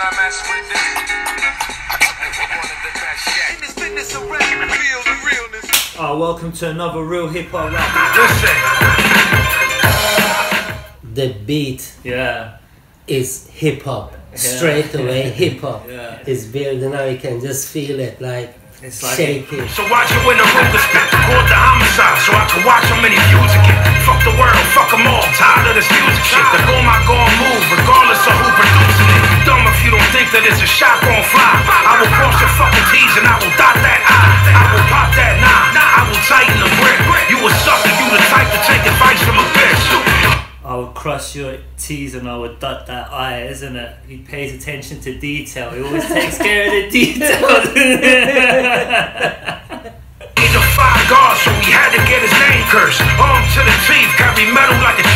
when I mess with this. One of the best yet. In this business of rap, real the realness. Oh, welcome to another real hip hop rap. The beat Yeah. is hip hop. Straight away hip hop. Yeah. It's building now you can just feel it like It's like- shake it. So watch it when the Ruger spit the court the homicide So I can watch how many views it get Fuck the world, fuck them you don't think that it's a shot gon' fly I will cross your fucking T's and I will dot that I I will pop that nine I will tighten the grip You a sucker, you the type to take advice from a bitch I would cross your T's and I would dot that I, isn't it? He pays attention to detail. He always takes care of the details. He's a five guard, so we had to get his name cursed. Arm to the teeth, carry metal like a